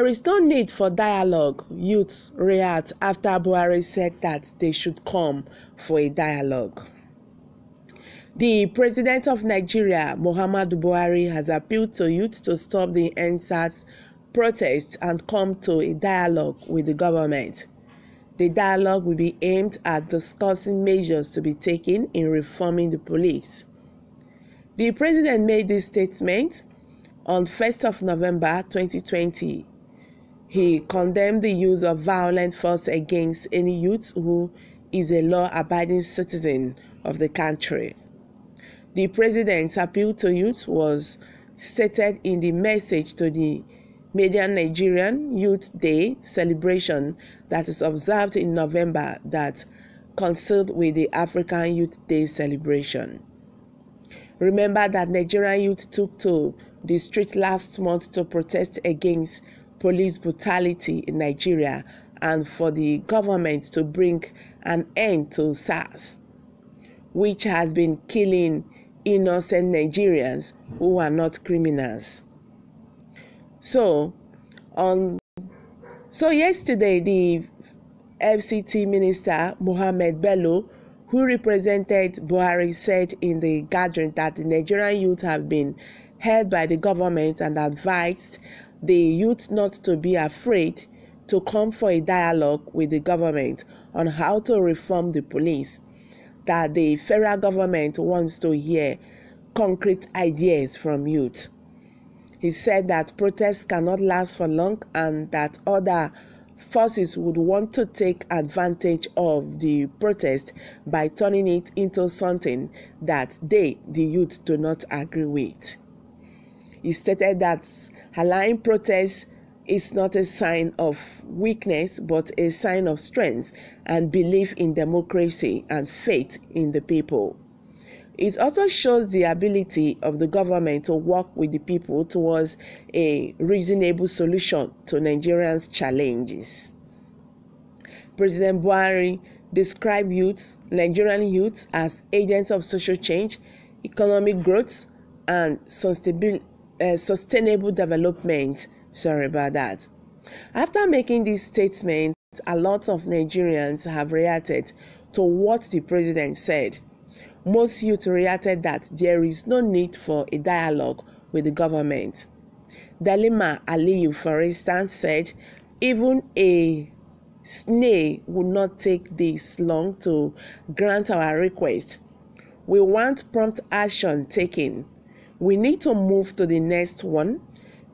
There is no need for dialogue, youths react after Buhari said that they should come for a dialogue. The President of Nigeria, Muhammadu Buhari, has appealed to youth to stop the EndSARS protests and come to a dialogue with the government. The dialogue will be aimed at discussing measures to be taken in reforming the police. The president made this statement on 1st of November 2020. He condemned the use of violent force against any youth who is a law-abiding citizen of the country. The president's appeal to youth was stated in the message to the Median Nigerian Youth Day celebration that is observed in November that coincided with the African Youth Day celebration. Remember that Nigerian youth took to the street last month to protest against police brutality in Nigeria and for the government to bring an end to SARS, which has been killing innocent Nigerians who are not criminals. So, on so yesterday, the FCT minister Mohammed Bello, who represented Buhari, said in the gathering that the Nigerian youth have been held by the government and advised the youth not to be afraid to come for a dialogue with the government on how to reform the police. That the federal government wants to hear concrete ideas from youth. He said that protests cannot last for long and that other forces would want to take advantage of the protest by turning it into something that they, the youth, do not agree with. He stated that allowing protests is not a sign of weakness but a sign of strength and belief in democracy and faith in the people. It also shows the ability of the government to work with the people towards a reasonable solution to Nigerians' challenges. President Buhari described youths, Nigerian youths, as agents of social change, economic growth, and sustainable, uh, sustainable development. Sorry about that. After making this statement, a lot of Nigerians have reacted to what the president said most youth reacted that there is no need for a dialogue with the government. Dalima Aliyu, for instance, said even a snail would not take this long to grant our request. We want prompt action taken. We need to move to the next one.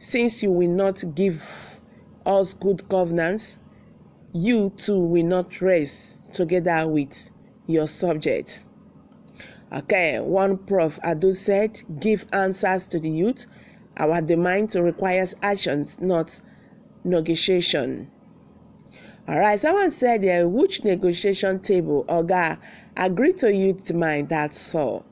Since you will not give us good governance, you too will not rest together with your subjects. Okay, one prof Adu said, give answers to the youth. Our demand requires actions, not negotiation. All right, someone said, yeah, which negotiation table? Oga, agree to youth demand, that's all.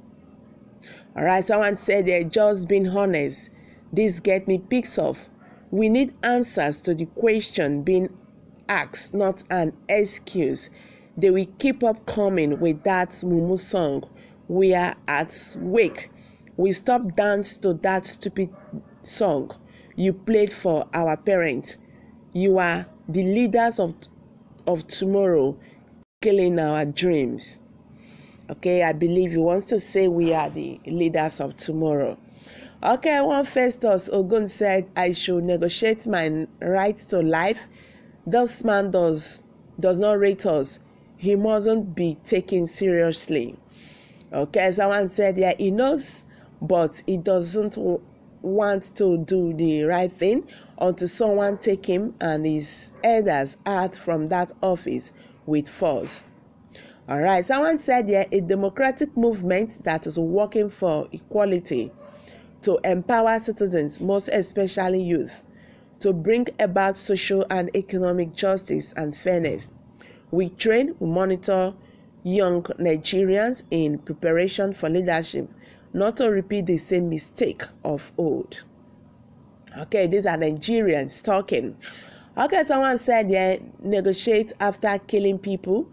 All right, someone said, they're just being honest. This get me picks off. We need answers to the question being asked, not an excuse. They will keep up coming with that Mumu song we are at wake. We stop dance to that stupid song you played for our parents. You are the leaders of of tomorrow, killing our dreams. Okay, I believe he wants to say we are the leaders of tomorrow. Okay, one Festus Ogun said I should negotiate my right to life. This man does does not rate us. He mustn't be taken seriously. Okay, someone said, yeah, he knows, but he doesn't want to do the right thing until someone take him and his elders out from that office with force. All right, someone said, yeah, a democratic movement that is working for equality to empower citizens, most especially youth, to bring about social and economic justice and fairness. We train, we monitor, young Nigerians in preparation for leadership not to repeat the same mistake of old. Okay, these are Nigerians talking. Okay, someone said, yeah, negotiate after killing people.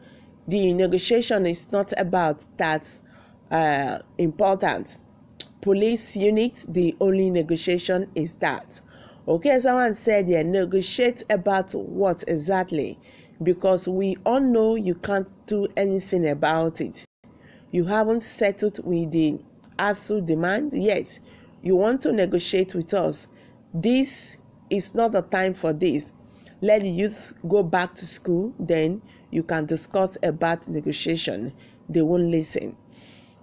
The negotiation is not about that uh, important. Police units, the only negotiation is that. Okay, someone said, yeah, negotiate about what exactly? Because we all know you can't do anything about it. You haven't settled with the ASUU demands. Yes, you want to negotiate with us. This is not the time for this. Let the youth go back to school, then you can discuss about negotiation. They won't listen.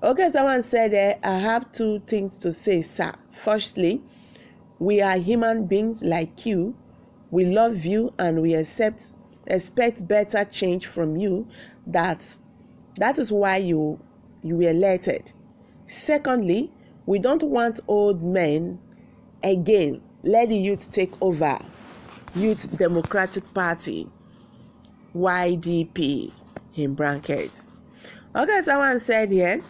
Okay, someone said, uh, I have two things to say, sir. Firstly, we are human beings like you. We love you and we accept expect better change from you. That that is why you you were elected. Secondly, we don't want old men again. Let the youth take over. Youth Democratic Party, YDP in brackets. Okay, someone said here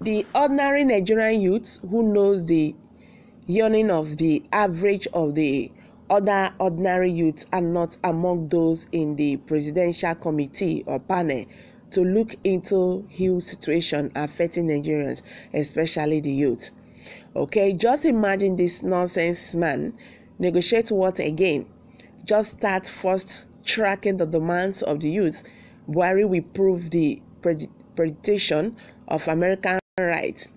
the ordinary Nigerian youth who knows the yearning of the average of the other ordinary youths are not among those in the presidential committee or panel to look into huge situation affecting Nigerians, especially the youth. Okay, just imagine this nonsense man negotiate what again? Just start first tracking the demands of the youth. Buhari will prove the prediction of American rights.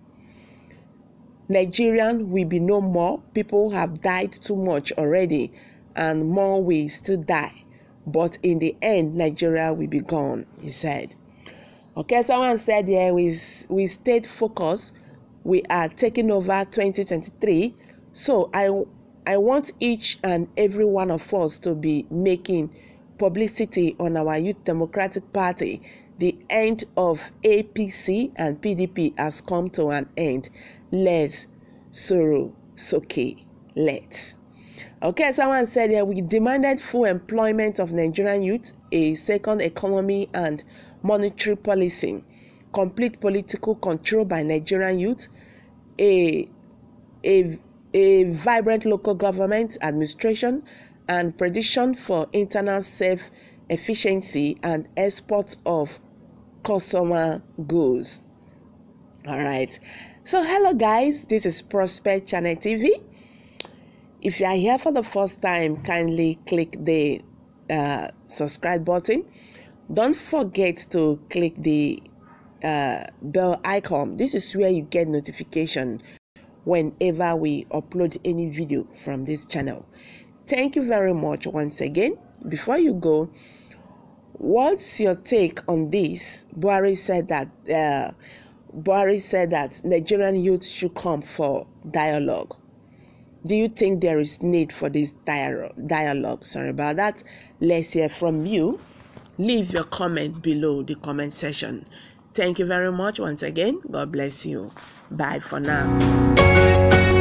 Nigerian will be no more. People have died too much already, and more will still die. But in the end, Nigeria will be gone, he said. Okay, someone said yeah, we, we stayed focused. We are taking over 2023. So I I want each and every one of us to be making publicity on our Youth Democratic Party. The end of APC and PDP has come to an end. Let's sorrow, soke, let's. Okay, someone said here we demanded full employment of Nigerian youth, a second economy and monetary policy, complete political control by Nigerian youth, a, a a vibrant local government administration, and prediction for internal self efficiency and export of customer goods. All right. So, hello guys, this is Prospect Channel TV. If you are here for the first time, kindly click the uh, subscribe button. Don't forget to click the uh, bell icon. This is where you get notification whenever we upload any video from this channel. Thank you very much once again. Before you go, what's your take on this? Buhari said that uh, Buhari said that Nigerian youth should come for dialogue. Do you think there is need for this dialogue? Dialogue. Sorry about that. Let's hear from you. Leave your comment below the comment section. Thank you very much once again. God bless you. Bye for now.